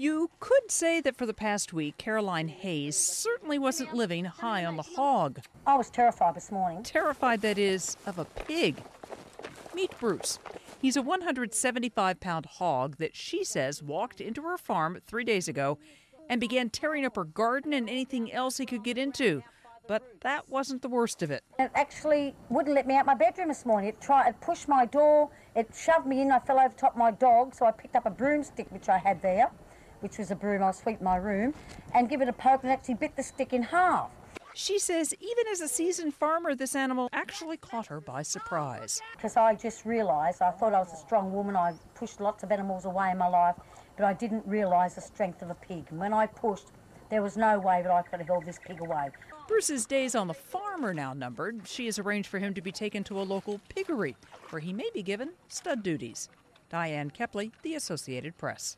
You could say that for the past week, Caroline Hayes certainly wasn't living high on the hog. I was terrified this morning. Terrified, that is, of a pig. Meet Bruce. He's a 175 pound hog that she says walked into her farm three days ago and began tearing up her garden and anything else he could get into. But that wasn't the worst of it. It actually wouldn't let me out my bedroom this morning. It tried, it pushed my door, it shoved me in. I fell over top my dog, so I picked up a broomstick which I had there, which was a broom. I'll sweep my room, and give it a poke, and actually bit the stick in half. She says even as a seasoned farmer, this animal actually caught her by surprise. Because I just realised, I thought I was a strong woman. I pushed lots of animals away in my life, but I didn't realise the strength of a pig. And when I pushed, there was no way that I could have held this pig away. Bruce's days on the farm are now numbered. She has arranged for him to be taken to a local piggery, where he may be given stud duties. Diane Kepley, The Associated Press.